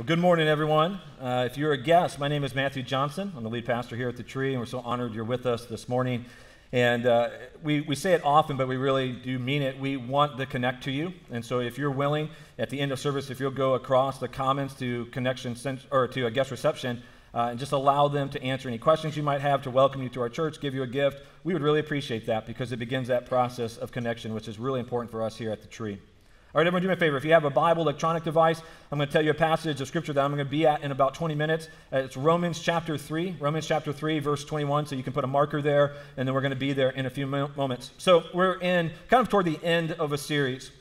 Well, good morning, everyone. Uh, if you're a guest, my name is Matthew Johnson. I'm the lead pastor here at the Tree, and we're so honored you're with us this morning. And uh, we, we say it often, but we really do mean it. We want to connect to you. And so if you're willing, at the end of service, if you'll go across the comments to connection or to a guest reception, uh, and just allow them to answer any questions you might have, to welcome you to our church, give you a gift. We would really appreciate that because it begins that process of connection, which is really important for us here at the Tree. All right, everyone, do me a favor. If you have a Bible electronic device, I'm going to tell you a passage of scripture that I'm going to be at in about 20 minutes. Uh, it's Romans chapter 3, Romans chapter 3, verse 21. So you can put a marker there, and then we're going to be there in a few moments. So we're in kind of toward the end of a series.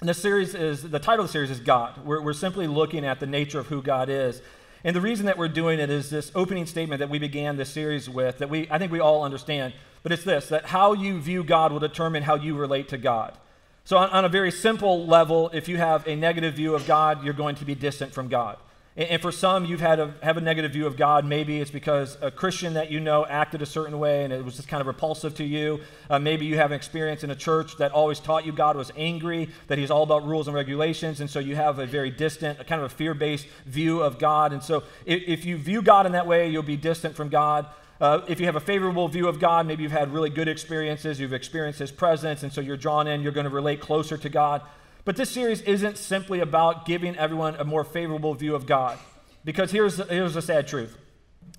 And this series is, the title of the series is God. We're, we're simply looking at the nature of who God is. And the reason that we're doing it is this opening statement that we began this series with that we, I think we all understand. But it's this that how you view God will determine how you relate to God. So, on, on, a very simple level, if you have a negative view of God, you're going to be distant from God. And, and for some, you've had a, have a negative view of God. Maybe it's because a Christian that you know acted a certain way and it was just kind of repulsive to you. Uh, maybe you have an experience in a church that always taught you God was angry, that He's all about rules and regulations. And so you have a very distant, a kind of a fear based view of God. And so if, if you view God in that way, you'll be distant from God. Uh, if you have a favorable view of God, maybe you've had really good experiences, you've experienced His presence, and so you're drawn in, you're going to relate closer to God. But this series isn't simply about giving everyone a more favorable view of God. Because here's, here's the sad truth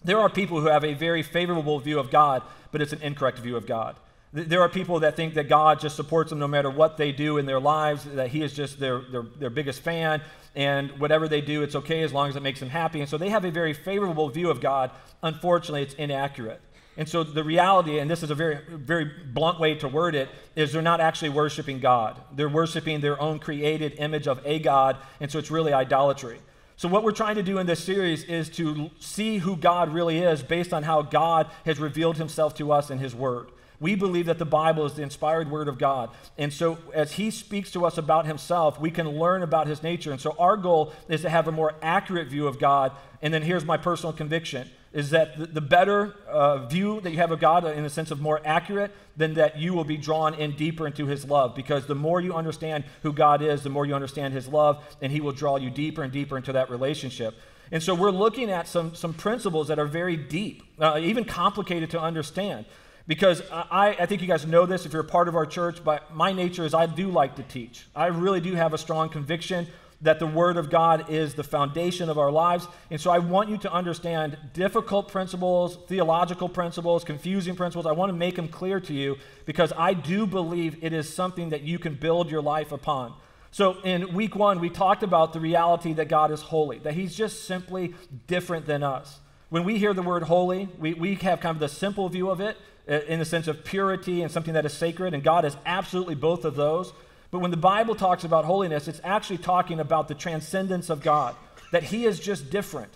there are people who have a very favorable view of God, but it's an incorrect view of God. There are people that think that God just supports them no matter what they do in their lives, that He is just their, their, their biggest fan, and whatever they do, it's okay as long as it makes them happy. And so they have a very favorable view of God. Unfortunately, it's inaccurate. And so the reality, and this is a very, very blunt way to word it, is they're not actually worshiping God. They're worshiping their own created image of a God, and so it's really idolatry. So, what we're trying to do in this series is to see who God really is based on how God has revealed himself to us in his word. We believe that the Bible is the inspired word of God. And so, as He speaks to us about Himself, we can learn about His nature. And so, our goal is to have a more accurate view of God. And then, here's my personal conviction is that the, better uh, view that you have of God, in the sense of more accurate, then that you will be drawn in deeper into His love. Because the more you understand who God is, the more you understand His love, and He will draw you deeper and deeper into that relationship. And so we're looking at some, some principles that are very deep, uh, even complicated to understand. Because I, I think you guys know this if you're a part of our church, but my nature is I do like to teach. I really do have a strong conviction that the Word of God is the foundation of our lives. And so I want you to understand difficult principles, theological principles, confusing principles. I want to make them clear to you because I do believe it is something that you can build your life upon. So in week one, we talked about the reality that God is holy, that He's just simply different than us. When we hear the word holy, we, we have kind of the simple view of it in the sense of purity and something that is sacred, and God is absolutely both of those. But when the Bible talks about holiness, it's actually talking about the transcendence of God, that He is just different.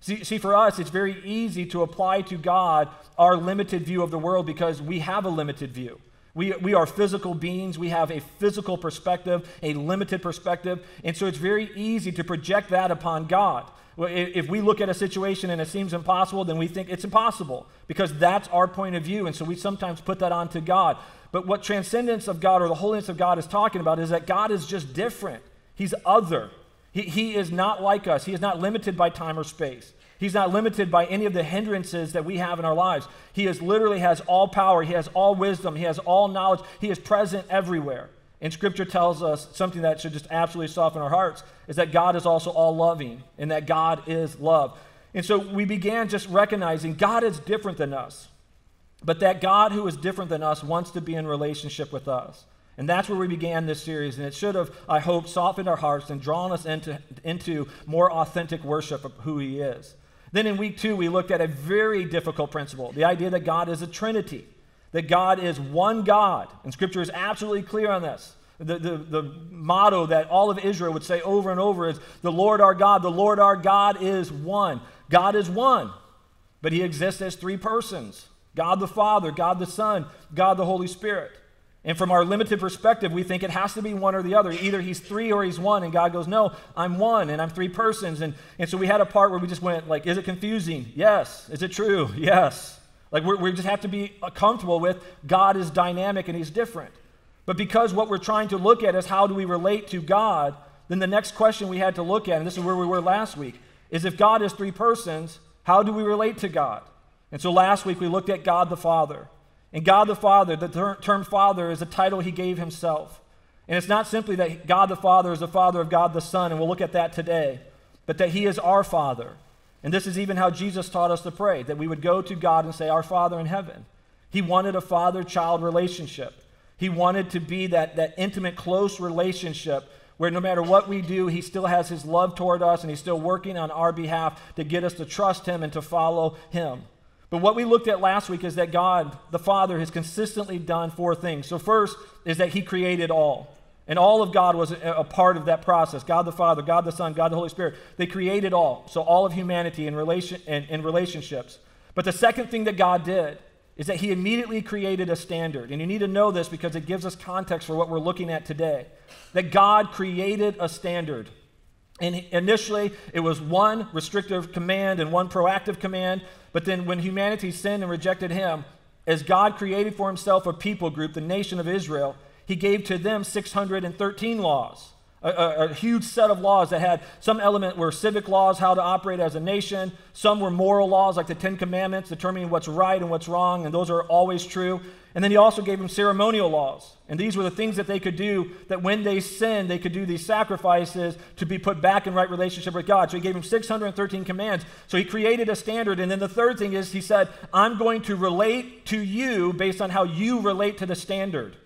See, see, for us, it's very easy to apply to God our limited view of the world because we have a limited view. We, we are physical beings. We have a physical perspective, a limited perspective. And so it's very easy to project that upon God. If we look at a situation and it seems impossible, then we think it's impossible because that's our point of view. And so we sometimes put that onto God. But what transcendence of God or the holiness of God is talking about is that God is just different. He's other. He, he is not like us. He is not limited by time or space. He's not limited by any of the hindrances that we have in our lives. He is literally has all power. He has all wisdom. He has all knowledge. He is present everywhere. And Scripture tells us something that should just absolutely soften our hearts is that God is also all loving and that God is love. And so we began just recognizing God is different than us, but that God who is different than us wants to be in relationship with us. And that's where we began this series. And it should have, I hope, softened our hearts and drawn us into, into more authentic worship of who He is. Then in week two, we looked at a very difficult principle the idea that God is a Trinity that God is one God. And Scripture is absolutely clear on this. The, the, the motto that all of Israel would say over and over is the Lord our God, the Lord our God is one. God is one, but He exists as three persons God the Father, God the Son, God the Holy Spirit. And from our limited perspective, we think it has to be one or the other. Either he's three or he's one. And God goes, No, I'm one and I'm three persons. And, and so we had a part where we just went, like, is it confusing? Yes. Is it true? Yes. Like we just have to be comfortable with God is dynamic and He's different. But because what we're trying to look at is how do we relate to God, then the next question we had to look at, and this is where we were last week, is if God is three persons, how do we relate to God? And so last week we looked at God the Father. And God the Father, the ter- term Father is a title he gave himself. And it's not simply that God the Father is the Father of God the Son, and we'll look at that today, but that he is our Father. And this is even how Jesus taught us to pray, that we would go to God and say, Our Father in heaven. He wanted a father child relationship. He wanted to be that, that intimate, close relationship where no matter what we do, He still has His love toward us and He's still working on our behalf to get us to trust Him and to follow Him. But what we looked at last week is that God, the Father, has consistently done four things. So, first is that He created all. And all of God was a, part of that process. God the Father, God the Son, God the Holy Spirit. They created all. So all of humanity in, relation, in, in relationships. But the second thing that God did is that he immediately created a standard. And you need to know this because it gives us context for what we're looking at today. That God created a standard. And initially, it was one restrictive command and one proactive command. But then, when humanity sinned and rejected him, as God created for himself a people group, the nation of Israel, he gave to them 613 laws. A, a, a, huge set of laws that had some element were civic laws, how to operate as a nation. Some were moral laws, like the Ten Commandments, determining what's right and what's wrong, and those are always true. And then he also gave them ceremonial laws. And these were the things that they could do that when they sinned, they could do these sacrifices to be put back in right relationship with God. So he gave them 613 commands. So he created a standard. And then the third thing is he said, I'm going to relate to you based on how you relate to the standard.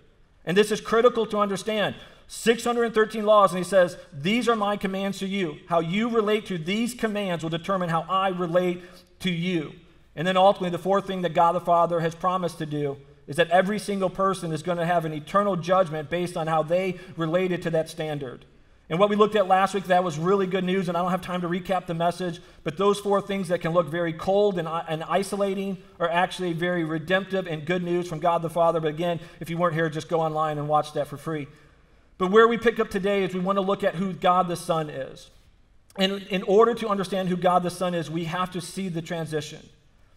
And this is critical to understand. 613 laws, and he says, These are my commands to you. How you relate to these commands will determine how I relate to you. And then ultimately, the fourth thing that God the Father has promised to do is that every single person is going to have an eternal judgment based on how they related to that standard. And what we looked at last week, that was really good news, and I don't have time to recap the message, but those four things that can look very cold and, and isolating are actually very redemptive and good news from God the Father. But again, if you weren't here, just go online and watch that for free. But where we pick up today is we want to look at who God the Son is. And in order to understand who God the Son is, we have to see the transition.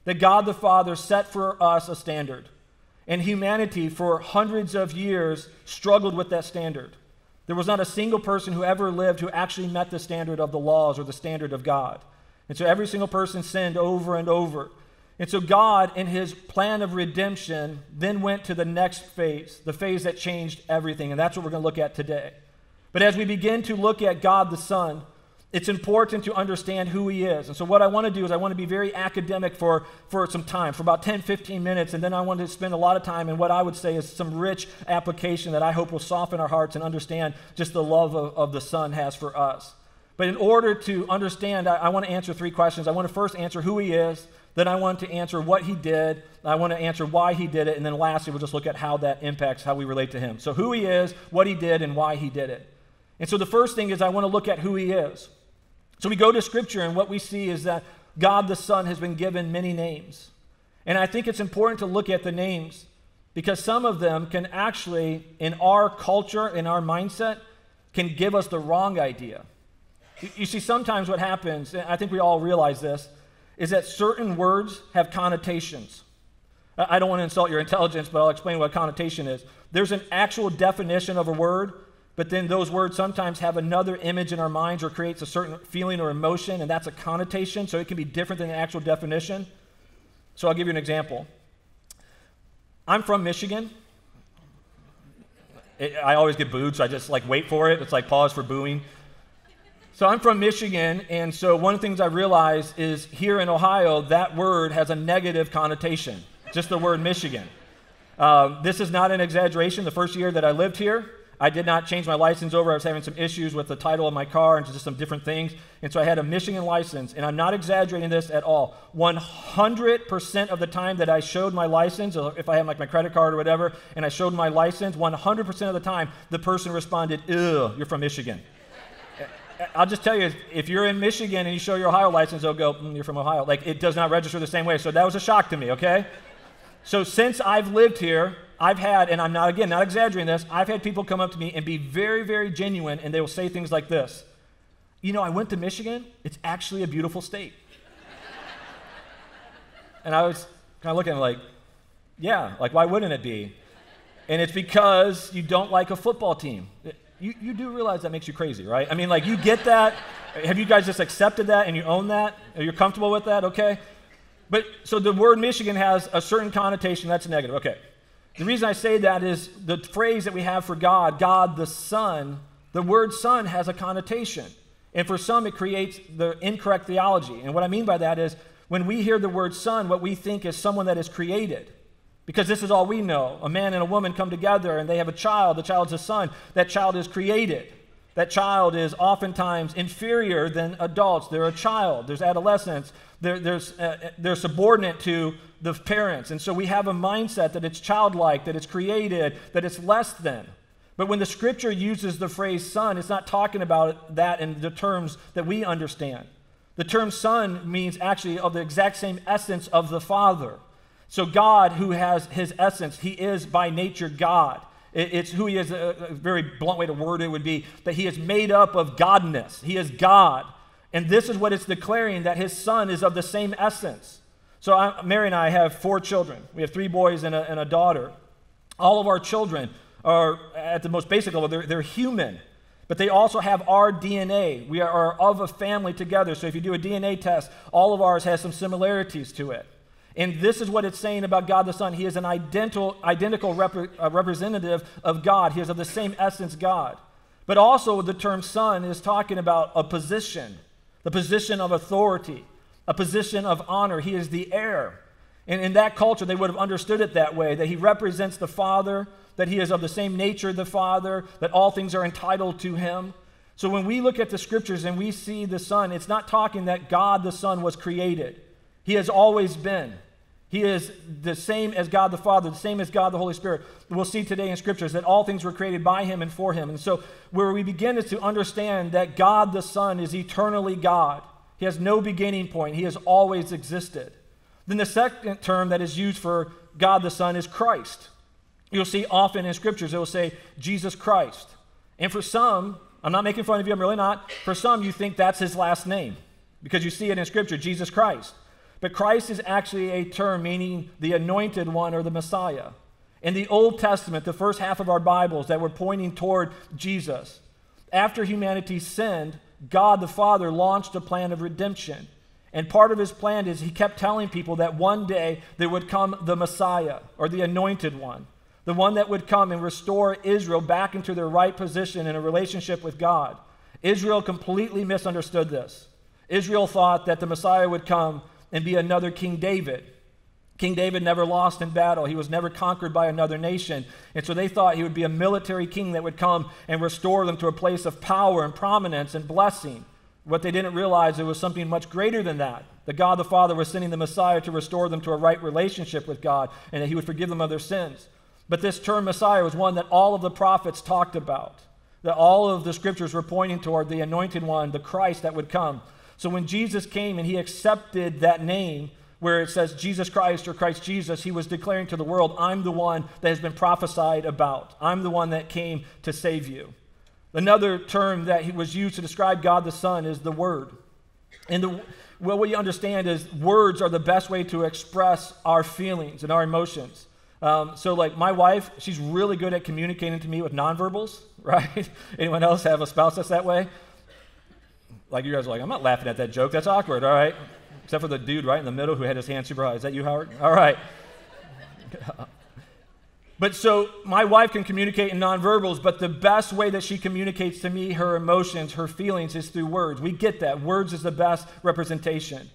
That God the Father set for us a standard. And humanity, for hundreds of years, struggled with that standard. There was not a single person who ever lived who actually met the standard of the laws or the standard of God. And so every single person sinned over and over. And so God, in his plan of redemption, then went to the next phase, the phase that changed everything. And that's what we're going to look at today. But as we begin to look at God the Son, it's important to understand who he is. And so, what I want to do is, I want to be very academic for, for some time, for about 10, 15 minutes, and then I want to spend a lot of time in what I would say is some rich application that I hope will soften our hearts and understand just the love of, of the Son has for us. But in order to understand, I, I want to answer three questions. I want to first answer who he is, then I want to answer what he did, I want to answer why he did it, and then lastly, we'll just look at how that impacts how we relate to him. So, who he is, what he did, and why he did it. And so, the first thing is, I want to look at who he is. So we go to Scripture, and what we see is that God the Son has been given many names. And I think it's important to look at the names because some of them can actually, in our culture, in our mindset, can give us the wrong idea. You see, sometimes what happens, and I think we all realize this, is that certain words have connotations. I don't want to insult your intelligence, but I'll explain what a connotation is. There's an actual definition of a word, but then those words sometimes have another image in our minds or creates a certain feeling or emotion, and that's a connotation, so it can be different than the actual definition. So I'll give you an example. I'm from Michigan. It, I always get booed, so I just like wait for it. It's like pause for booing. So I'm from Michigan, and so one of the things I realized is here in Ohio, that word has a negative connotation, just the word Michigan. Uh, this is not an exaggeration. The first year that I lived here, I did not change my license over. I was having some issues with the title of my car and just some different things. And so I had a Michigan license. And I'm not exaggerating this at all. 100% of the time that I showed my license, if I had like my credit card or whatever, and I showed my license, 100% of the time the person responded, Ew, you're from Michigan. I'll just tell you, if you're in Michigan and you show your Ohio license, they'll go, mm, you're from Ohio. Like, it does not register the same way. So that was a shock to me, okay? So since I've lived here, I've had, and I'm not, again, not exaggerating this, I've had people come up to me and be very, very genuine, and they will say things like this You know, I went to Michigan, it's actually a beautiful state. and I was kind of looking like, yeah, like, why wouldn't it be? And it's because you don't like a football team. You, you do realize that makes you crazy, right? I mean, like, you get that. Have you guys just accepted that and you own that? Are you comfortable with that? Okay. But so the word Michigan has a certain connotation that's negative. Okay. The reason I say that is the phrase that we have for God, God the Son, the word Son has a connotation. And for some, it creates the incorrect theology. And what I mean by that is when we hear the word Son, what we think is someone that is created. Because this is all we know. A man and a woman come together and they have a child. The child's a son. That child is created. That child is oftentimes inferior than adults. They're a child. There's adolescence. They're, there's, uh, they're subordinate to the parents. And so we have a mindset that it's childlike, that it's created, that it's less than. But when the scripture uses the phrase son, it's not talking about that in the terms that we understand. The term son means actually of the exact same essence of the Father. So, God, who has his essence, he is by nature God. It's who he is. A very blunt way to word it would be that he is made up of godness. He is God. And this is what it's declaring that his son is of the same essence. So, I, Mary and I have four children. We have three boys and a, and a daughter. All of our children are, at the most basic level, they're, they're human, but they also have our DNA. We are of a family together. So, if you do a DNA test, all of ours has some similarities to it. And this is what it's saying about God the Son. He is an identical, identical rep- uh, representative of God, He is of the same essence God. But also, the term son is talking about a position, the position of authority, a position of honor. He is the heir. And in that culture, they would have understood it that way that he represents the Father, that he is of the same nature the Father, that all things are entitled to him. So when we look at the scriptures and we see the Son, it's not talking that God the Son was created. He has always been. He is the same as God the Father, the same as God the Holy Spirit. We'll see today in scriptures that all things were created by him and for him. And so, where we begin is to understand that God the Son is eternally God. He has no beginning point, he has always existed. Then, the second term that is used for God the Son is Christ. You'll see often in scriptures, it will say Jesus Christ. And for some, I'm not making fun of you, I'm really not. For some, you think that's his last name because you see it in scripture, Jesus Christ. But Christ is actually a term meaning the anointed one or the Messiah. In the Old Testament, the first half of our Bibles that were pointing toward Jesus, after humanity sinned, God the Father launched a plan of redemption. And part of his plan is he kept telling people that one day there would come the Messiah or the anointed one, the one that would come and restore Israel back into their right position in a relationship with God. Israel completely misunderstood this. Israel thought that the Messiah would come and be another King David. King David never lost in battle. He was never conquered by another nation. And so they thought he would be a military king that would come and restore them to a place of power and prominence and blessing. What they didn't realize, it was something much greater than that. That God the Father was sending the Messiah to restore them to a right relationship with God and that he would forgive them of their sins. But this term Messiah was one that all of the prophets talked about. That all of the scriptures were pointing toward the anointed one, the Christ that would come. So when Jesus came and he accepted that name, where it says Jesus Christ or Christ Jesus, he was declaring to the world, I'm the one that has been prophesied about. I'm the one that came to save you. Another term that he was used to describe God the Son is the Word. And the, well, what you understand is words are the best way to express our feelings and our emotions. Um, so, like my wife, she's really good at communicating to me with nonverbals, right? Anyone else have a spouse that's that way? Like you guys are like, I'm not laughing at that joke. That's awkward, all right? Except for the dude right in the middle who had his hand super high. Is that you, Howard? All right. But so my wife can communicate in nonverbals, but the best way that she communicates to me her emotions, her feelings, is through words. We get that. Words is the best representation.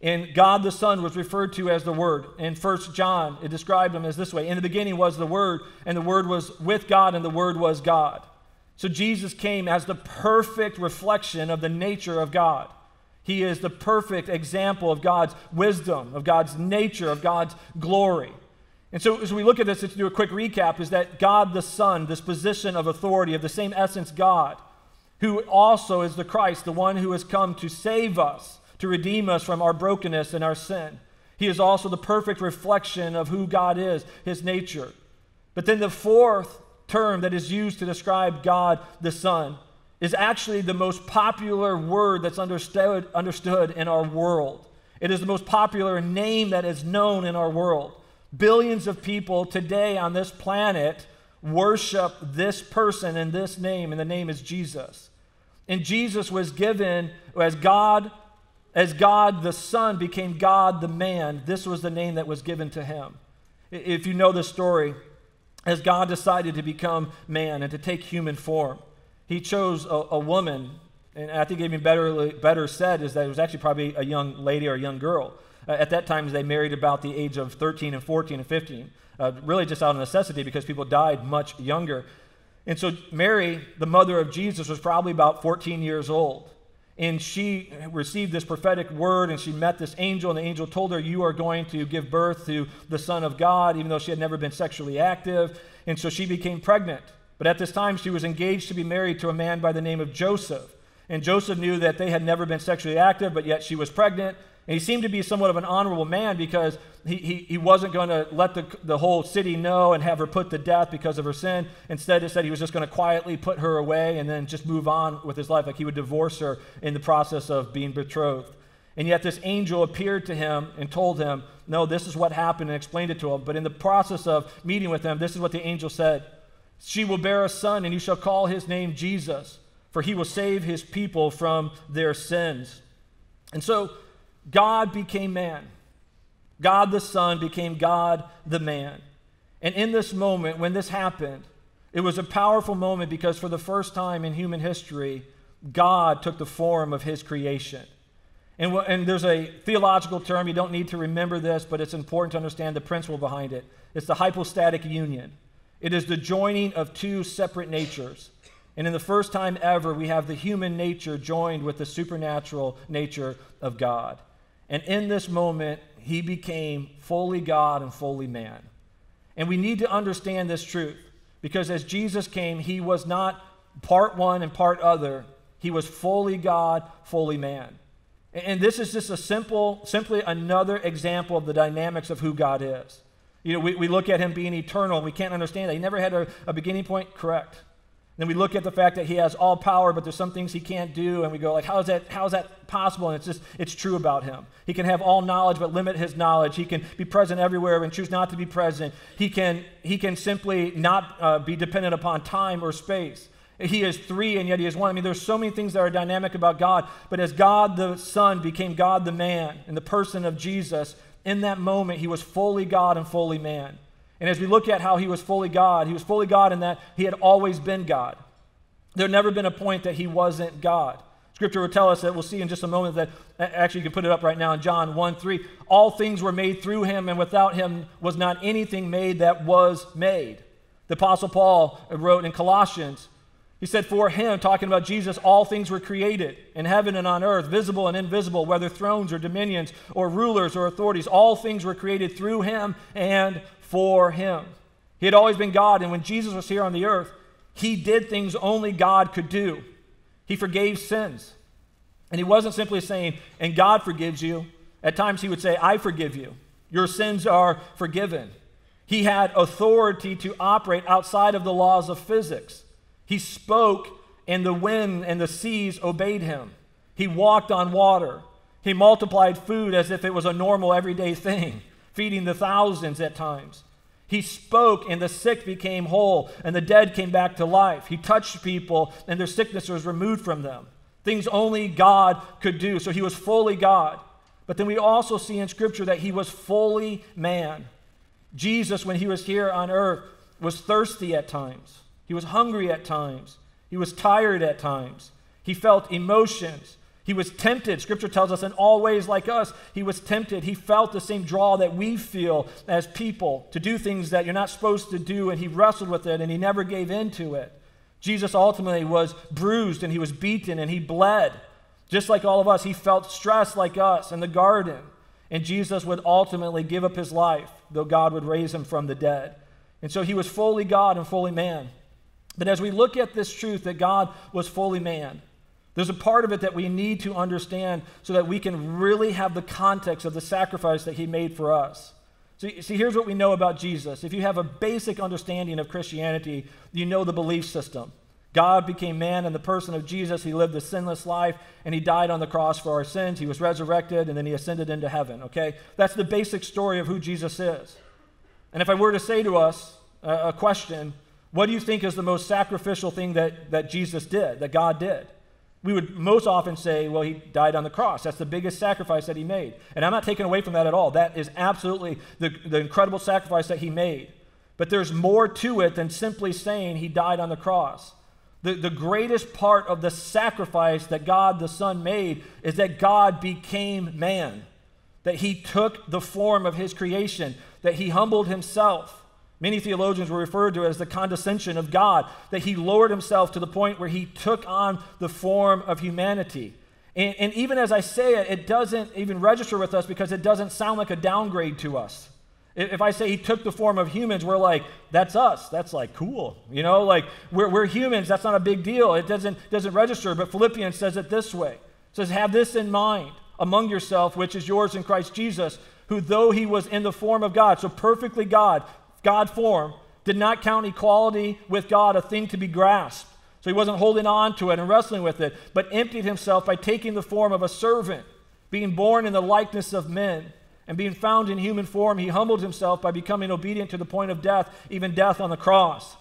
And God the Son was referred to as the Word. In 1 John, it described him as this way In the beginning was the Word, and the Word was with God, and the Word was God. So Jesus came as the perfect reflection of the nature of God. He is the perfect example of God's wisdom, of God's nature, of God's glory. And so, as we look at this, to do a quick recap, is that God the Son, this position of authority, of the same essence God, who also is the Christ, the one who has come to save us, to redeem us from our brokenness and our sin. He is also the perfect reflection of who God is, his nature. But then the fourth term that is used to describe God the Son is actually the most popular word that's understood, understood in our world. It is the most popular name that is known in our world. Billions of people today on this planet worship this person and this name, and the name is Jesus. And Jesus was given as God, as God the Son became God the man, this was the name that was given to him. If you know the story, as God decided to become man and to take human form, he chose a, a woman, and I think even better, better said is that it was actually probably a young lady or a young girl. Uh, at that time, they married about the age of 13 and 14 and 15, uh, really just out of necessity because people died much younger. And so, Mary, the mother of Jesus, was probably about 14 years old. And she received this prophetic word, and she met this angel, and the angel told her, You are going to give birth to the Son of God, even though she had never been sexually active. And so she became pregnant. But at this time, she was engaged to be married to a man by the name of Joseph. And Joseph knew that they had never been sexually active, but yet she was pregnant. And he seemed to be somewhat of an honorable man because he, he, he wasn't going to let the, the whole city know and have her put to death because of her sin. Instead, it said he was just going to quietly put her away and then just move on with his life, like he would divorce her in the process of being betrothed. And yet, this angel appeared to him and told him, No, this is what happened, and explained it to him. But in the process of meeting with him, this is what the angel said She will bear a son, and you shall call his name Jesus, for he will save his people from their sins. And so, God became man. God the Son became God the man. And in this moment, when this happened, it was a powerful moment because for the first time in human history, God took the form of his creation. And, and there's a theological term, you don't need to remember this, but it's important to understand the principle behind it. It's the hypostatic union. It is the joining of two separate natures. And in the first time ever, we have the human nature joined with the supernatural nature of God. And in this moment, he became fully God and fully man. And we need to understand this truth because as Jesus came, he was not part one and part other. He was fully God, fully man. And this is just a simple, simply another example of the dynamics of who God is. You know, we, we look at him being eternal, we can't understand that. He never had a, a beginning point, correct. Then we look at the fact that he has all power, but there's some things he can't do, and we go like, how is that, how is that possible? And it's just, it's true about him. He can have all knowledge, but limit his knowledge. He can be present everywhere and choose not to be present. He can, he can simply not uh, be dependent upon time or space. He is three, and yet he is one. I mean, there's so many things that are dynamic about God. But as God the Son became God the man in the person of Jesus, in that moment, he was fully God and fully man. And as we look at how he was fully God, he was fully God in that he had always been God. There had never been a point that he wasn't God. Scripture will tell us that we'll see in just a moment that actually you can put it up right now in John 1 3. All things were made through him, and without him was not anything made that was made. The Apostle Paul wrote in Colossians, he said, For him, talking about Jesus, all things were created in heaven and on earth, visible and invisible, whether thrones or dominions or rulers or authorities. All things were created through him and for him. He had always been God, and when Jesus was here on the earth, he did things only God could do. He forgave sins. And he wasn't simply saying, and God forgives you. At times he would say, I forgive you. Your sins are forgiven. He had authority to operate outside of the laws of physics. He spoke, and the wind and the seas obeyed him. He walked on water. He multiplied food as if it was a normal, everyday thing feeding the thousands at times. He spoke, and the sick became whole, and the dead came back to life. He touched people, and their sickness was removed from them. Things only God could do. So he was fully God. But then we also see in Scripture that he was fully man. Jesus, when he was here on earth, was thirsty at times, he was hungry at times, he was tired at times, he felt emotions. He was tempted, scripture tells us, in all ways like us. He was tempted. He felt the same draw that we feel as people to do things that you're not supposed to do, and he wrestled with it and he never gave in to it. Jesus ultimately was bruised and he was beaten and he bled. Just like all of us, he felt stress like us in the garden. And Jesus would ultimately give up his life, though God would raise him from the dead. And so he was fully God and fully man. But as we look at this truth that God was fully man, there's a part of it that we need to understand so that we can really have the context of the sacrifice that he made for us. So, see, here's what we know about Jesus. If you have a basic understanding of Christianity, you know the belief system. God became man in the person of Jesus. He lived a sinless life and he died on the cross for our sins. He was resurrected and then he ascended into heaven, okay? That's the basic story of who Jesus is. And if I were to say to us a question, What do you think is the most sacrificial thing that, that Jesus did, that God did? We would most often say, well, he died on the cross. That's the biggest sacrifice that he made. And I'm not taking away from that at all. That is absolutely the, the incredible sacrifice that he made. But there's more to it than simply saying he died on the cross. The, the greatest part of the sacrifice that God the Son made is that God became man, that he took the form of his creation, that he humbled himself. Many theologians will refer to it as the condescension of God, that he lowered himself to the point where he took on the form of humanity. And, and, even as I say it, it doesn't even register with us because it doesn't sound like a downgrade to us. If I say he took the form of humans, we're like, that's us. That's like cool. You know, like we're, we're humans. That's not a big deal. It doesn't, doesn't register. But Philippians says it this way it says, Have this in mind among yourself, which is yours in Christ Jesus, who though he was in the form of God, so perfectly God, God form, did not count equality with God a thing to be grasped. So he wasn't holding on to it and wrestling with it, but emptied himself by taking the form of a servant, being born in the likeness of men. And being found in human form, he humbled himself by becoming obedient to the point of death, even death on the cross.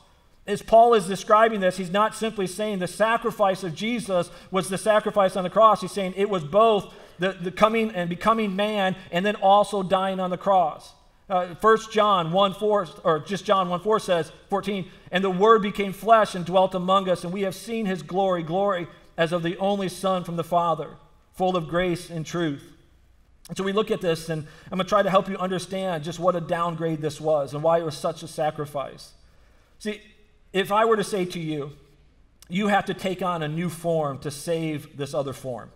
As Paul is describing this, he's not simply saying the sacrifice of Jesus was the sacrifice on the cross. He's saying it was both the, the coming and becoming man and then also dying on the cross. Uh, 1 John 1 4, or just John 1 4 says, 14, and the Word became flesh and dwelt among us, and we have seen his glory, glory as of the only Son from the Father, full of grace and truth. And so we look at this, and I'm going to try to help you understand just what a downgrade this was and why it was such a sacrifice. See, if I were to say to you, you have to take on a new form to save this other form.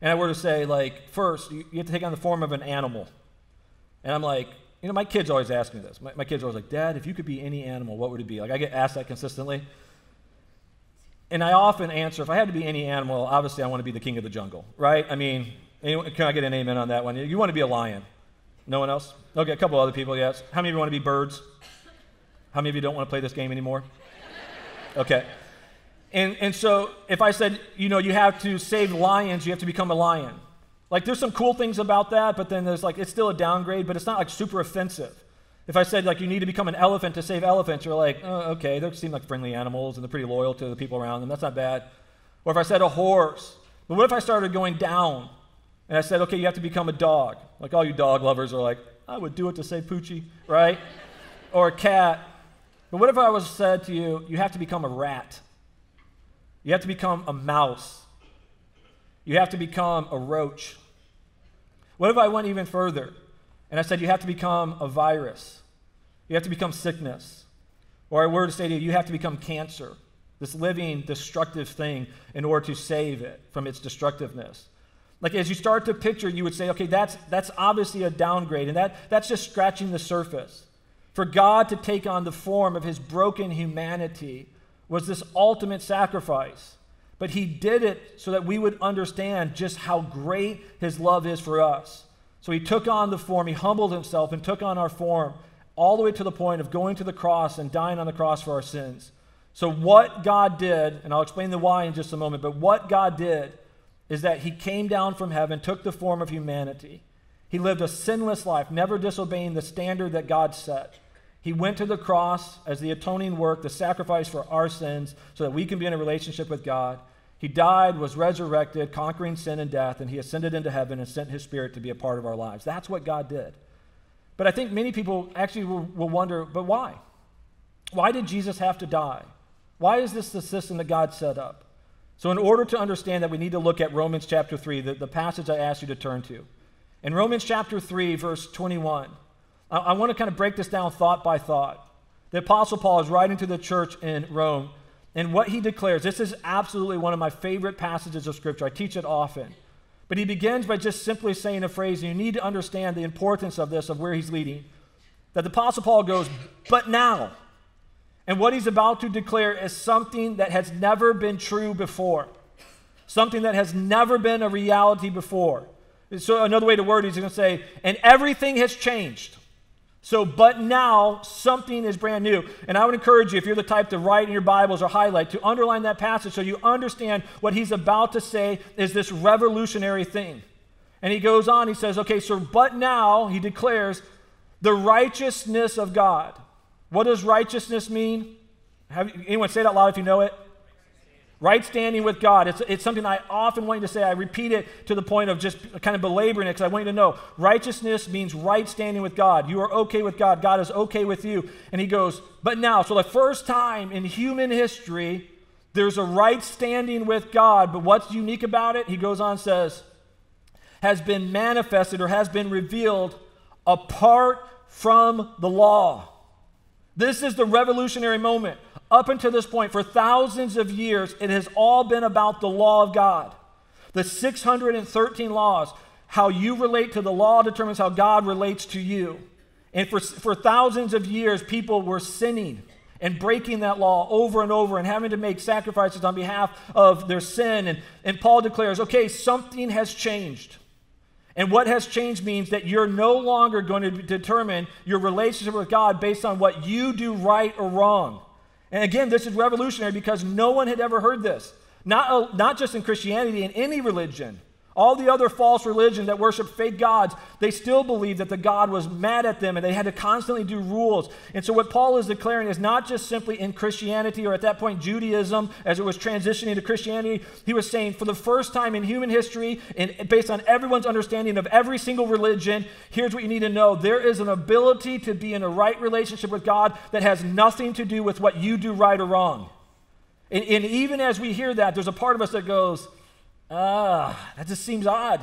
And I were to say, like, first, you have to take on the form of an animal. And I'm like, you know, my kids always ask me this. My, my kids are always like, Dad, if you could be any animal, what would it be? Like, I get asked that consistently. And I often answer, if I had to be any animal, obviously I want to be the king of the jungle, right? I mean, Anyone, can I get an amen on that one? You want to be a lion? No one else? Okay, a couple other people, yes. How many of you want to be birds? How many of you don't want to play this game anymore? Okay. And, and so if I said, you know, you have to save lions, you have to become a lion. Like there's some cool things about that, but then there's like, it's still a downgrade, but it's not like super offensive. If I said like you need to become an elephant to save elephants, you're like, oh, okay, they seem like friendly animals and they're pretty loyal to the people around them. That's not bad. Or if I said a horse, but what if I started going down? And I said, okay, you have to become a dog. Like all you dog lovers are like, I would do it to say Poochie, right? or a cat. But what if I was said to you, you have to become a rat? You have to become a mouse. You have to become a roach. What if I went even further and I said, you have to become a virus? You have to become sickness. Or I were to say to you, you have to become cancer, this living, destructive thing, in order to save it from its destructiveness. Like as you start to picture, you would say, okay, that's, that's obviously a downgrade, and that, that's just scratching the surface. For God to take on the form of his broken humanity was this ultimate sacrifice. But he did it so that we would understand just how great his love is for us. So he took on the form, he humbled himself and took on our form, all the way to the point of going to the cross and dying on the cross for our sins. So, what God did, and I'll explain the why in just a moment, but what God did is that he came down from heaven, took the form of humanity. He lived a sinless life, never disobeying the standard that God set. He went to the cross as the atoning work, the sacrifice for our sins, so that we can be in a relationship with God. He died, was resurrected, conquering sin and death, and he ascended into heaven and sent his spirit to be a part of our lives. That's what God did. But I think many people actually will, will wonder, but why? Why did Jesus have to die? Why is this the system that God set up? So, in order to understand that, we need to look at Romans chapter 3, the, the passage I asked you to turn to. In Romans chapter 3, verse 21, I, I want to kind of break this down thought by thought. The Apostle Paul is writing to the church in Rome, and what he declares this is absolutely one of my favorite passages of Scripture. I teach it often. But he begins by just simply saying a phrase, and you need to understand the importance of this, of where he's leading. That the Apostle Paul goes, But now, and what he's about to declare is something that has never been true before, something that has never been a reality before. So, another way to word it is going to say, and everything has changed. So, but now something is brand new. And I would encourage you, if you're the type to write in your Bibles or highlight, to underline that passage so you understand what he's about to say is this revolutionary thing. And he goes on, he says, okay, so but now, he declares, the righteousness of God what does righteousness mean? Have anyone say it out loud if you know it? Right standing with God. It's, it's something I often want you to say. I repeat it to the point of just kind of belaboring it because I want you to know righteousness means right standing with God. You are okay with God. God is okay with you. And he goes, but now, so the first time in human history, there's a right standing with God. But what's unique about it? He goes on and says, has been manifested or has been revealed apart from the law. This is the revolutionary moment. Up until this point, for thousands of years, it has all been about the law of God. The 613 laws, how you relate to the law determines how God relates to you. And for, for thousands of years, people were sinning and breaking that law over and over and having to make sacrifices on behalf of their sin. And, and Paul declares, okay, something has changed. And what has changed means that you're no longer going to determine your relationship with God based on what you do right or wrong. And again, this is revolutionary because no one had ever heard this. Not, uh, not just in Christianity, in any religion. All the other false religions that worship fake gods, they still believed that the God was mad at them and they had to constantly do rules. And so, what Paul is declaring is not just simply in Christianity or at that point Judaism as it was transitioning to Christianity. He was saying, for the first time in human history, and based on everyone's understanding of every single religion, here's what you need to know there is an ability to be in a right relationship with God that has nothing to do with what you do right or wrong. and, and even as we hear that, there's a part of us that goes, Ah, that just seems odd.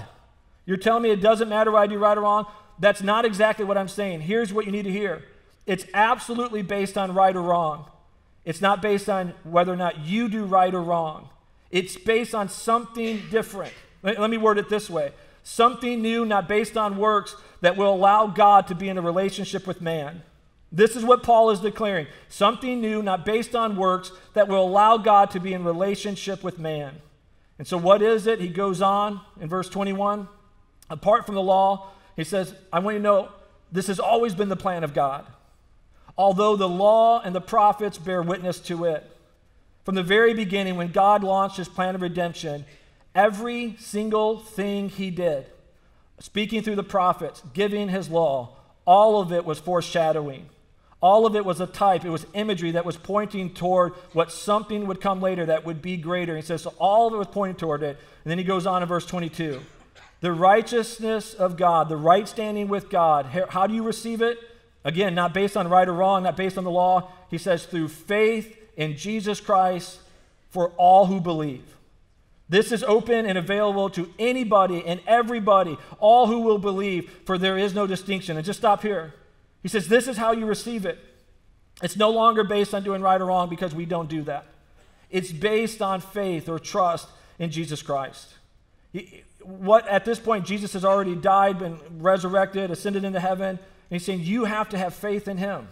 You're telling me it doesn't matter what I do right or wrong? That's not exactly what I'm saying. Here's what you need to hear it's absolutely based on right or wrong. It's not based on whether or not you do right or wrong. It's based on something different. Let, let me word it this way something new, not based on works, that will allow God to be in a relationship with man. This is what Paul is declaring something new, not based on works, that will allow God to be in relationship with man. And so, what is it? He goes on in verse 21. Apart from the law, he says, I want you to know this has always been the plan of God, although the law and the prophets bear witness to it. From the very beginning, when God launched his plan of redemption, every single thing he did, speaking through the prophets, giving his law, all of it was foreshadowing. All of it was a type, it was imagery that was pointing toward what something would come later that would be greater. He says, so all of it was pointing toward it. And then he goes on in verse 22. The righteousness of God, the right standing with God, how do you receive it? Again, not based on right or wrong, not based on the law. He says, through faith in Jesus Christ for all who believe. This is open and available to anybody and everybody, all who will believe, for there is no distinction. And just stop here. He says, This is how you receive it. It's no longer based on doing right or wrong because we don't do that. It's based on faith or trust in Jesus Christ. What at this point Jesus has already died, been resurrected, ascended into heaven, and he's saying you have to have faith in him.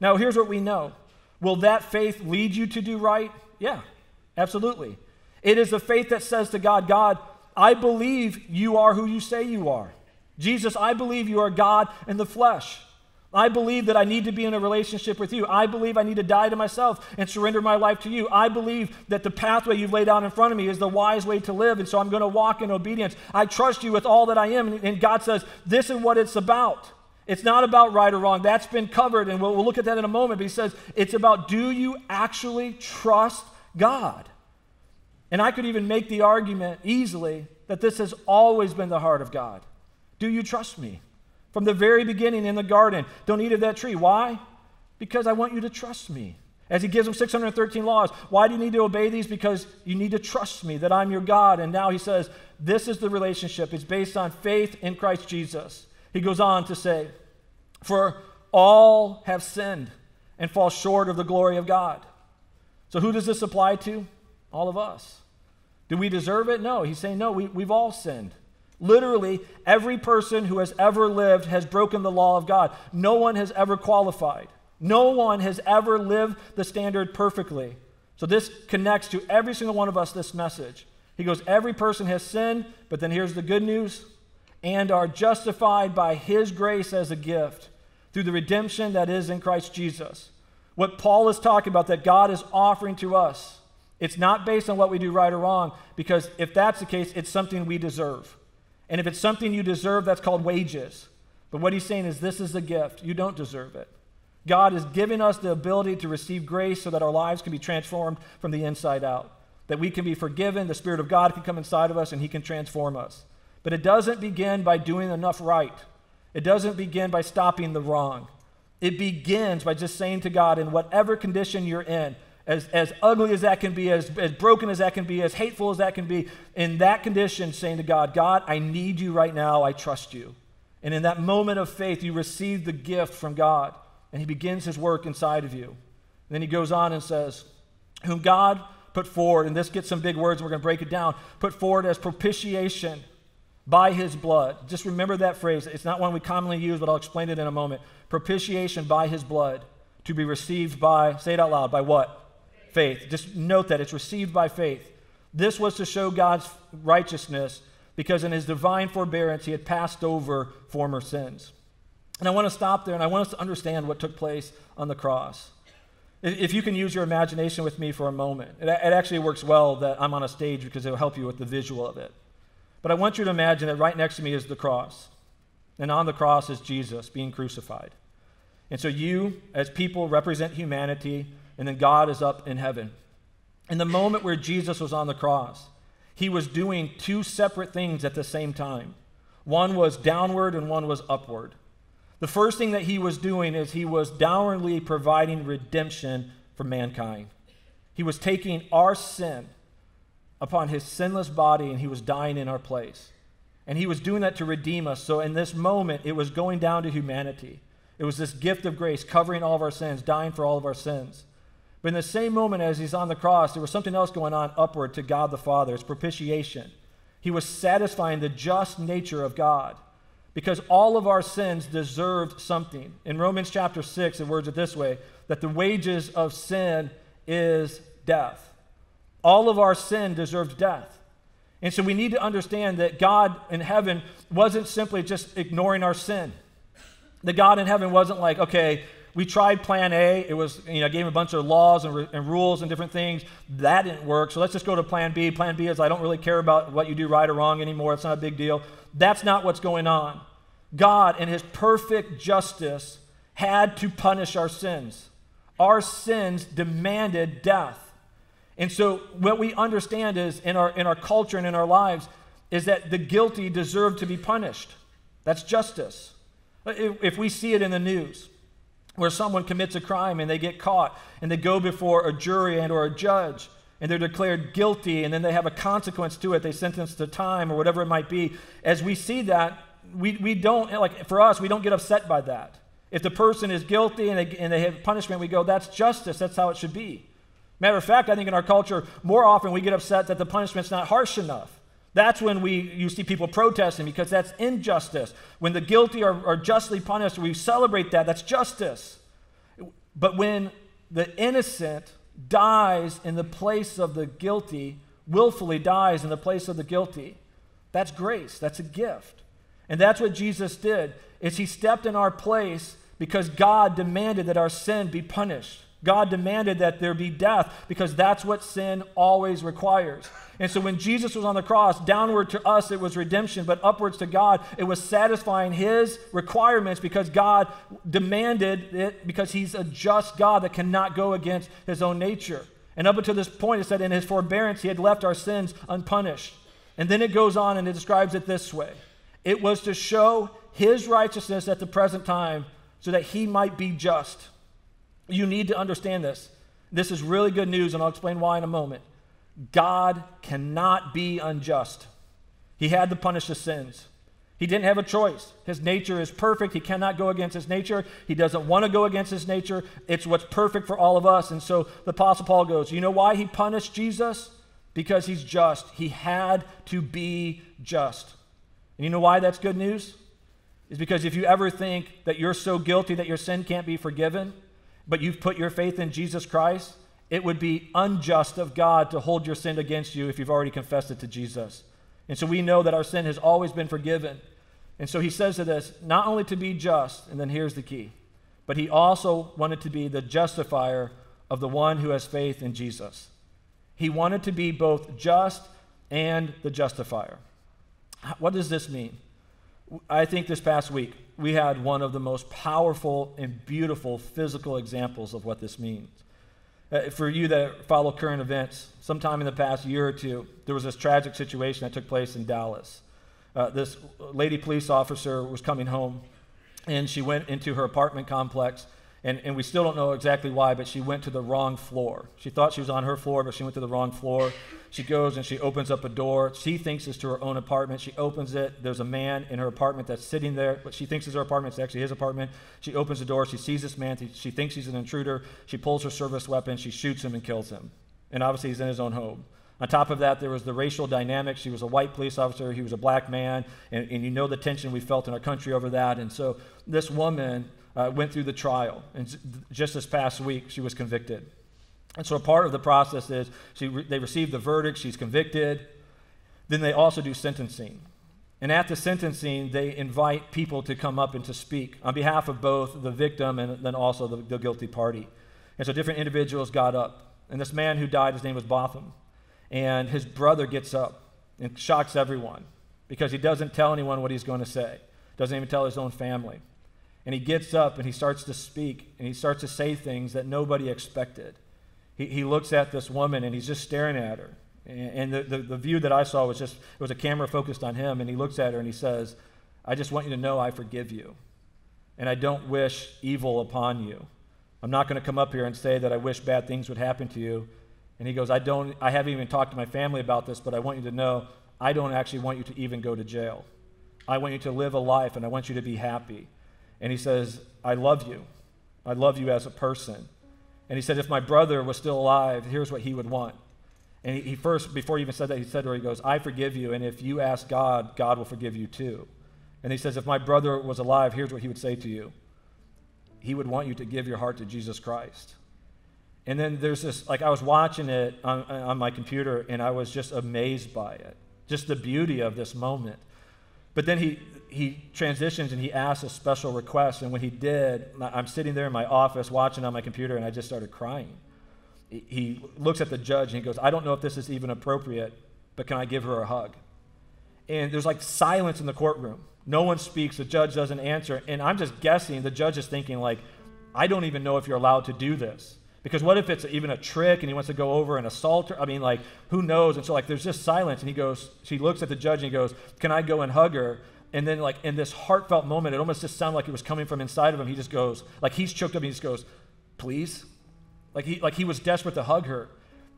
Now here's what we know. Will that faith lead you to do right? Yeah, absolutely. It is the faith that says to God, God, I believe you are who you say you are. Jesus, I believe you are God in the flesh. I believe that I need to be in a relationship with you. I believe I need to die to myself and surrender my life to you. I believe that the pathway you've laid out in front of me is the wise way to live, and so I'm going to walk in obedience. I trust you with all that I am. And God says, This is what it's about. It's not about right or wrong. That's been covered, and we'll, we'll look at that in a moment. But He says, It's about do you actually trust God? And I could even make the argument easily that this has always been the heart of God. Do you trust me? From the very beginning in the garden, don't eat of that tree. Why? Because I want you to trust me. As he gives them 613 laws. Why do you need to obey these? Because you need to trust me that I'm your God. And now he says, this is the relationship. It's based on faith in Christ Jesus. He goes on to say, For all have sinned and fall short of the glory of God. So who does this apply to? All of us. Do we deserve it? No. He's saying, no, we, we've all sinned. Literally, every person who has ever lived has broken the law of God. No one has ever qualified. No one has ever lived the standard perfectly. So, this connects to every single one of us, this message. He goes, Every person has sinned, but then here's the good news and are justified by his grace as a gift through the redemption that is in Christ Jesus. What Paul is talking about, that God is offering to us, it's not based on what we do right or wrong, because if that's the case, it's something we deserve. And if it's something you deserve, that's called wages. But what he's saying is this is a gift. You don't deserve it. God is giving us the ability to receive grace so that our lives can be transformed from the inside out, that we can be forgiven, the Spirit of God can come inside of us, and He can transform us. But it doesn't begin by doing enough right, it doesn't begin by stopping the wrong. It begins by just saying to God, in whatever condition you're in, as, as ugly as that can be, as, as broken as that can be, as hateful as that can be, in that condition, saying to God, God, I need you right now. I trust you. And in that moment of faith, you receive the gift from God, and He begins His work inside of you. And then He goes on and says, Whom God put forward, and this gets some big words, we're going to break it down, put forward as propitiation by His blood. Just remember that phrase. It's not one we commonly use, but I'll explain it in a moment. Propitiation by His blood to be received by, say it out loud, by what? Faith. Just note that it's received by faith. This was to show God's righteousness because in his divine forbearance he had passed over former sins. And I want to stop there and I want us to understand what took place on the cross. If you can use your imagination with me for a moment, it, actually works well that I'm on a stage because it will help you with the visual of it. But I want you to imagine that right next to me is the cross. And on the cross is Jesus being crucified. And so you, as people, represent humanity and then God is up in heaven. In the moment where Jesus was on the cross, he was doing two separate things at the same time. One was downward and one was upward. The first thing that he was doing is he was downwardly providing redemption for mankind. He was taking our sin upon his sinless body and he was dying in our place. And he was doing that to redeem us. So in this moment, it was going down to humanity. It was this gift of grace covering all of our sins, dying for all of our sins. But in the same moment as he's on the cross, there was something else going on upward to God the Father. It's propitiation. He was satisfying the just nature of God because all of our sins deserved something. In Romans chapter 6, it words it this way that the wages of sin is death. All of our sin deserved death. And so we need to understand that God in heaven wasn't simply just ignoring our sin. The God in heaven wasn't like, okay, we tried plan A. It was, you know, gave him a bunch of laws and, and, rules and different things. That didn't work. So let's just go to plan B. Plan B is I don't really care about what you do right or wrong anymore. It's not a big deal. That's not what's going on. God, in his perfect justice, had to punish our sins. Our sins demanded death. And so what we understand is in our in our culture and in our lives is that the guilty deserve to be punished. That's justice. If, if we see it in the news, where someone commits a crime and they get caught and they go before a jury and or a judge and they're declared guilty and then they have a consequence to it they sentenced to time or whatever it might be. As we see that we, we don't like for us we don't get upset by that. If the person is guilty and they, and they have punishment we go that's justice. That's how it should be. Matter of fact i think in our culture more often we get upset that the punishment's not harsh enough that's when we you see people protesting because that's injustice. When the guilty are, are justly punished, we celebrate that. That's justice. But when the innocent dies in the place of the guilty, willfully dies in the place of the guilty, that's grace. That's a gift. And that's what Jesus did. Is he stepped in our place because God demanded that our sin be punished. God demanded that there be death because that's what sin always requires. And so when Jesus was on the cross, downward to us it was redemption, but upwards to God it was satisfying his requirements because God demanded it because he's a just God that cannot go against his own nature. And up until this point, it said in his forbearance he had left our sins unpunished. And then it goes on and it describes it this way it was to show his righteousness at the present time so that he might be just you need to understand this. This is really good news, and I'll explain why in a moment. God cannot be unjust. He had to punish the sins. He didn't have a choice. His nature is perfect. He cannot go against his nature. He doesn't want to go against his nature. It's what's perfect for all of us. And so the Apostle Paul goes, You know why he punished Jesus? Because he's just. He had to be just. And you know why that's good news? Is because if you ever think that you're so guilty that your sin can't be forgiven, but you've put your faith in Jesus Christ, it would be unjust of God to hold your sin against you if you've already confessed it to Jesus. And so we know that our sin has always been forgiven. And so he says to this, not only to be just, and then here's the key, but he also wanted to be the justifier of the one who has faith in Jesus. He wanted to be both just and the justifier. What does this mean? I think this past week we had one of the most powerful and beautiful physical examples of what this means. Uh, for you that follow current events, sometime in the past year or two, there was this tragic situation that took place in Dallas. Uh, this lady police officer was coming home, and she went into her apartment complex and, and we still don't know exactly why, but she went to the wrong floor. She thought she was on her floor, but she went to the wrong floor. She goes and she opens up a door. She thinks it's to her own apartment. She opens it. There's a man in her apartment that's sitting there. What she thinks is her apartment. It's actually his apartment. She opens the door. She sees this man. She thinks he's an intruder. She pulls her service weapon. She shoots him and kills him. And obviously, he's in his own home. On top of that, there was the racial dynamic. She was a white police officer. He was a black man. And, and you know the tension we felt in our country over that. And so this woman uh, went through the trial. And just this past week, she was convicted. And so part of the process is she re- they receive the verdict, she's convicted. Then they also do sentencing. And at the sentencing, they invite people to come up and to speak on behalf of both the victim and then also the, the guilty party. And so different individuals got up. And this man who died, his name was Botham. And his brother gets up and shocks everyone because he doesn't tell anyone what he's going to say, doesn't even tell his own family. And he gets up and he starts to speak and he starts to say things that nobody expected. He, he looks at this woman and he's just staring at her. And, and the, the, the view that I saw was just, it was a camera focused on him. And he looks at her and he says, I just want you to know I forgive you. And I don't wish evil upon you. I'm not going to come up here and say that I wish bad things would happen to you. And he goes, I don't, I haven't even talked to my family about this, but I want you to know I don't actually want you to even go to jail. I want you to live a life and I want you to be happy. And he says, I love you. I love you as a person. And he said, if my brother was still alive, here's what he would want. And he, he, first, before he even said that, he said to her, he goes, I forgive you. And if you ask God, God will forgive you too. And he says, if my brother was alive, here's what he would say to you. He would want you to give your heart to Jesus Christ. And then there's this, like I was watching it on, on my computer and I was just amazed by it. Just the beauty of this moment. But then he, he transitions and he asks a special request. And when he did, I'm sitting there in my office watching on my computer, and I just started crying. He looks at the judge and he goes, I don't know if this is even appropriate, but can I give her a hug? And there's like silence in the courtroom. No one speaks. The judge doesn't answer. And I'm just guessing the judge is thinking, like, I don't even know if you're allowed to do this. Because what if it's even a trick and he wants to go over and assault her? I mean, like, who knows? And so, like, there's just silence. And he goes, she looks at the judge and he goes, Can I go and hug her? And then, like, in this heartfelt moment, it almost just sounded like it was coming from inside of him. He just goes, like, he's choked up and he just goes, Please? Like he, like he was desperate to hug her.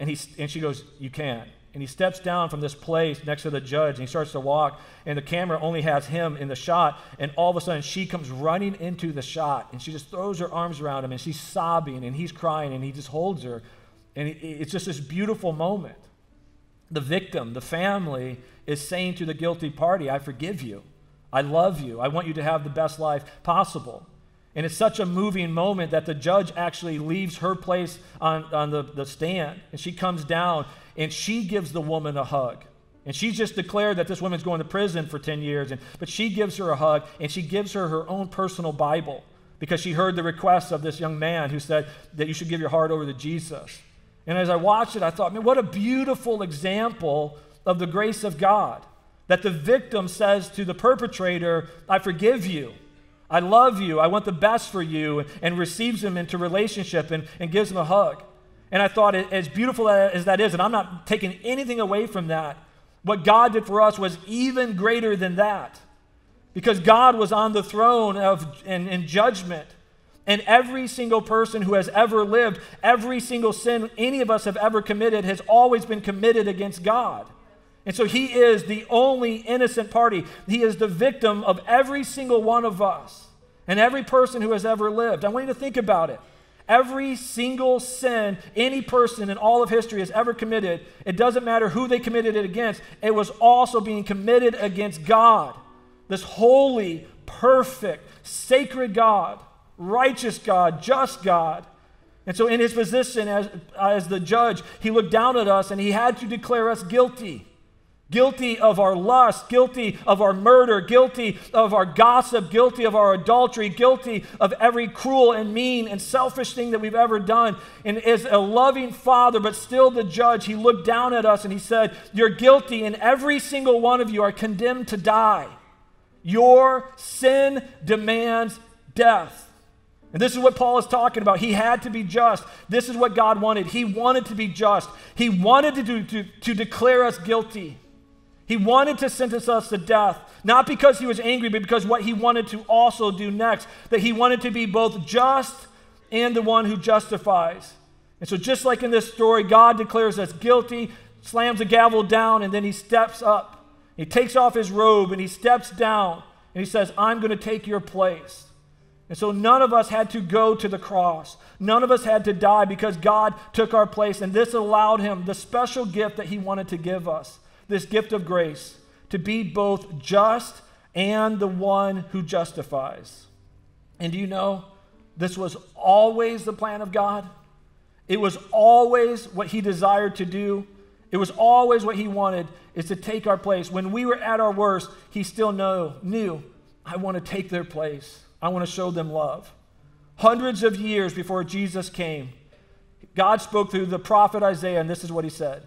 And, he, and she goes, You can't. And he steps down from this place next to the judge and he starts to walk. And the camera only has him in the shot. And all of a sudden, she comes running into the shot and she just throws her arms around him and she's sobbing and he's crying and he just holds her. And it's just this beautiful moment. The victim, the family, is saying to the guilty party, I forgive you. I love you. I want you to have the best life possible. And it's such a moving moment that the judge actually leaves her place on, on the, the stand. And she comes down and she gives the woman a hug. And she's just declared that this woman's going to prison for 10 years. And, but she gives her a hug and she gives her her own personal Bible because she heard the request of this young man who said that you should give your heart over to Jesus. And as I watched it, I thought, man, what a beautiful example of the grace of God. That the victim says to the perpetrator, I forgive you. I love you. I want the best for you, and receives him into relationship and, and gives him a hug. And I thought, as beautiful as that is, and I'm not taking anything away from that, what God did for us was even greater than that. Because God was on the throne of in, in judgment. And every single person who has ever lived, every single sin any of us have ever committed has always been committed against God. And so he is the only innocent party. He is the victim of every single one of us and every person who has ever lived. I want you to think about it. Every single sin any person in all of history has ever committed, it doesn't matter who they committed it against, it was also being committed against God. This holy, perfect, sacred God, righteous God, just God. And so, in his position as, as the judge, he looked down at us and he had to declare us guilty guilty of our lust, guilty of our murder, guilty of our gossip, guilty of our adultery, guilty of every cruel and mean and selfish thing that we've ever done. And as a loving father, but still the judge, he looked down at us and he said, You're guilty, and every single one of you are condemned to die. Your sin demands death. And this is what Paul is talking about. He had to be just. This is what God wanted. He wanted to be just. He wanted to, do, to, to declare us guilty. He wanted to sentence us to death, not because he was angry, but because what he wanted to also do next, that he wanted to be both just and the one who justifies. And so, just like in this story, God declares us guilty, slams the gavel down, and then he steps up. He takes off his robe and he steps down and he says, I'm going to take your place. And so none of us had to go to the cross. None of us had to die because God took our place. And this allowed him the special gift that he wanted to give us this gift of grace to be both just and the one who justifies. And do you know, this was always the plan of God? It was always what he desired to do. It was always what he wanted is to take our place. When we were at our worst, he still know, knew, I want to take their place. I want to show them love. Hundreds of years before Jesus came, God spoke through the prophet Isaiah, and this is what he said.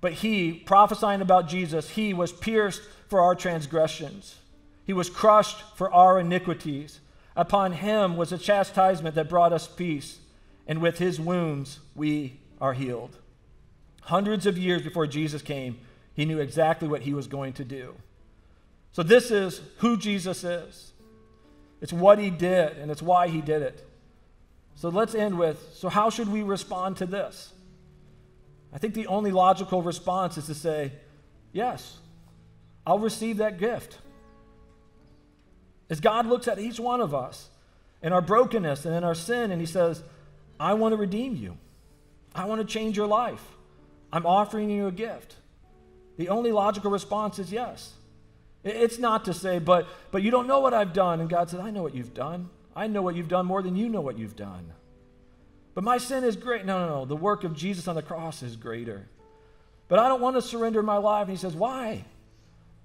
But he, prophesying about Jesus, he was pierced for our transgressions, he was crushed for our iniquities. Upon him was a chastisement that brought us peace, and with his wounds we are healed. Hundreds of years before Jesus came, he knew exactly what he was going to do. So, this is who Jesus is. It's what he did, and it's why he did it. So let's end with so, how should we respond to this? I think the only logical response is to say, Yes, I'll receive that gift. As God looks at each one of us in our brokenness and in our sin, and He says, I want to redeem you, I want to change your life. I'm offering you a gift. The only logical response is yes. It's not to say, but, but you don't know what I've done. And God said, I know what you've done. I know what you've done more than you know what you've done. But my sin is great. No, no, no. The work of Jesus on the cross is greater. But I don't want to surrender my life. And he says, Why?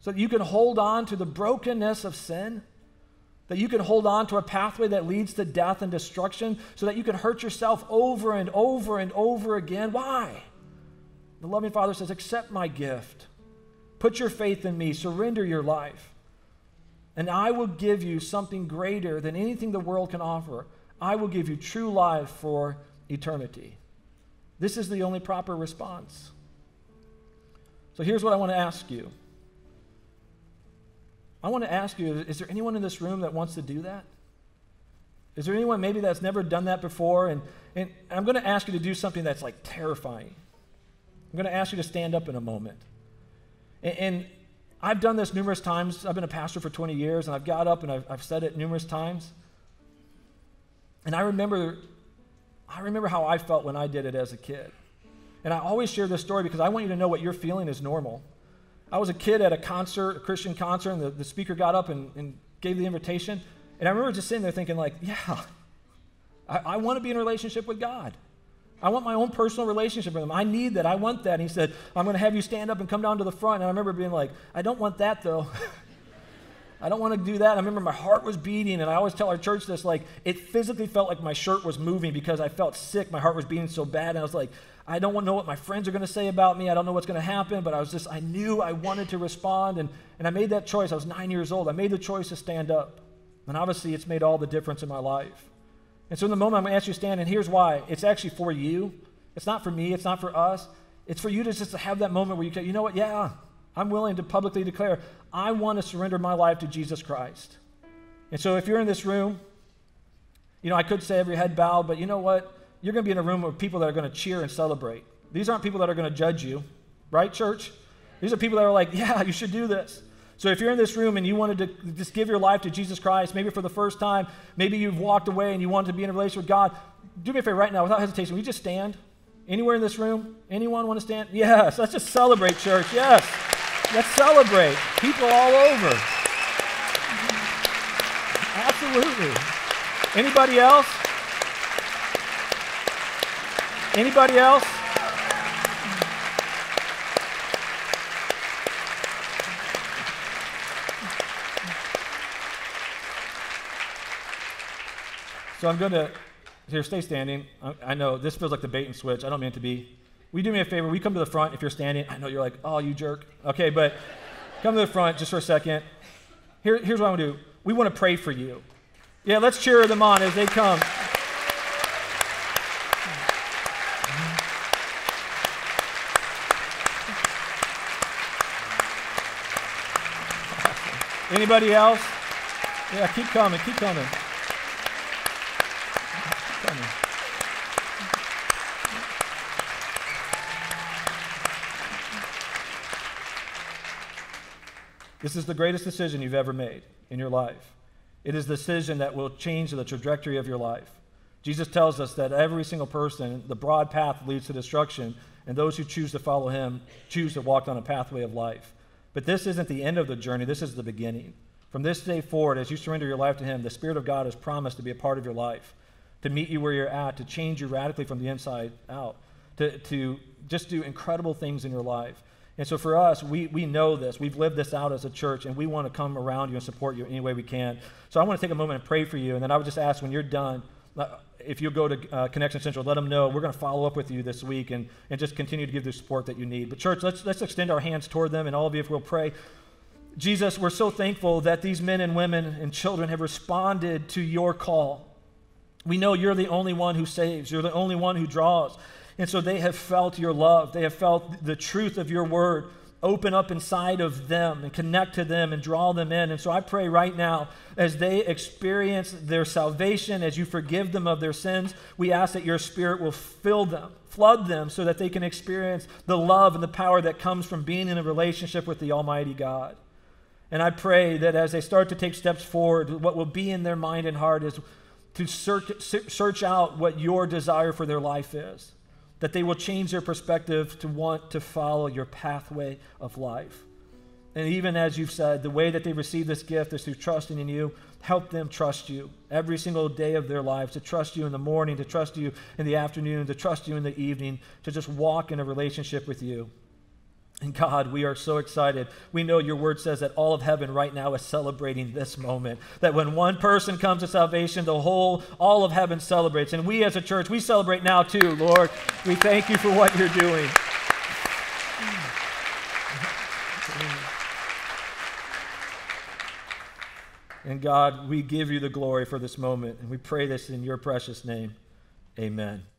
So that you can hold on to the brokenness of sin, that you can hold on to a pathway that leads to death and destruction, so that you can hurt yourself over and over and over again. Why? The loving Father says, Accept my gift. Put your faith in me. Surrender your life. And I will give you something greater than anything the world can offer. I will give you true life for eternity. This is the only proper response. So here's what I want to ask you. I want to ask you is there anyone in this room that wants to do that? Is there anyone maybe that's never done that before? And, and I'm going to ask you to do something that's like terrifying. I'm going to ask you to stand up in a moment. And, and, I've done this numerous times. I've been a pastor for 20 years, and I've got up and I've, I've said it numerous times. And I remember, I remember how I felt when I did it as a kid. And I always share this story because I want you to know what you're feeling is normal. I was a kid at a concert, a Christian concert, and the, the speaker got up and, and gave the invitation. And I remember just sitting there thinking, like, yeah, I, I want to be in a relationship with God. I want my own personal relationship with him. I need that. I want that. And he said, I'm going to have you stand up and come down to the front. And I remember being like, I don't want that though. I don't want to do that. I remember my heart was beating, and I always tell our church this like, it physically felt like my shirt was moving because I felt sick. My heart was beating so bad. And I was like, I don't know what my friends are going to say about me. I don't know what's going to happen. But I was just, I knew I wanted to respond. And, and I made that choice. I was nine years old. I made the choice to stand up. And obviously, it's made all the difference in my life. And so in the moment I'm going to ask you to stand, and here's why. It's actually for you. It's not for me. It's not for us. It's for you to just have that moment where you go, you know what? Yeah, I'm willing to publicly declare, I want to surrender my life to Jesus Christ. And so if you're in this room, you know, I could say every head bowed, but you know what? You're going to be in a room with people that are going to cheer and celebrate. These aren't people that are going to judge you, right, church? These are people that are like, yeah, you should do this. So if you're in this room and you wanted to just give your life to Jesus Christ, maybe for the first time, maybe you've walked away and you wanted to be in a relationship with God, do me a favor right now, without hesitation, we just stand? Anywhere in this room? Anyone want to stand? Yes, let's just celebrate, church. Yes, let's celebrate. People all over. Absolutely. Anybody else? Anybody else? So I'm going to, here, stay standing. I, I, know this feels like the bait and switch. I don't mean it to be. You do me a favor? We come to the front if you're standing. I know you're like, oh, you jerk. Okay, but come to the front just for a second. Here, here's what I want to do we want to pray for you. Yeah, let's cheer them on as they come. Anybody else? Yeah, keep coming, keep coming. Keep coming. This is the greatest decision you've ever made in your life. It is the decision that will change the trajectory of your life. Jesus tells us that every single person, the broad path leads to destruction, and those who choose to follow him choose to walk on a pathway of life. But this isn't the end of the journey, this is the beginning. From this day forward, as you surrender your life to him, the Spirit of God has promised to be a part of your life, to meet you where you're at, to change you radically from the inside out, to, to just do incredible things in your life. And so for us, we, we know this. We've lived this out as a church, and we want to come around you and support you any way we can. So I want to take a moment and pray for you. And then I would just ask when you're done, uh, if you go to uh, Connection Central, let them know. We're going to follow up with you this week and, and just continue to give the support that you need. But, church, let's, let's extend our hands toward them, and all of you, if we'll pray. Jesus, we're so thankful that these men and women and children have responded to your call. We know you're the only one who saves, you're the only one who draws. And so they have felt your love. They have felt the truth of your word open up inside of them and connect to them and draw them in. And so I pray right now, as they experience their salvation, as you forgive them of their sins, we ask that your spirit will fill them, flood them, so that they can experience the love and the power that comes from being in a relationship with the Almighty God. And I pray that as they start to take steps forward, what will be in their mind and heart is to search, search out what your desire for their life is that they will change their perspective to want to follow your pathway of life. And even as you've said, the way that they receive this gift is through trusting in you. Help them trust you every single day of their lives, to trust you in the morning, to trust you in the afternoon, to trust you in the evening, to just walk in a relationship with you. And God, we are so excited. We know your word says that all of heaven right now is celebrating this moment. That when one person comes to salvation, the whole, all of heaven celebrates. And we as a church, we celebrate now too, Lord. We thank you for what you're doing. And God, we give you the glory for this moment. And we pray this in your precious name. Amen.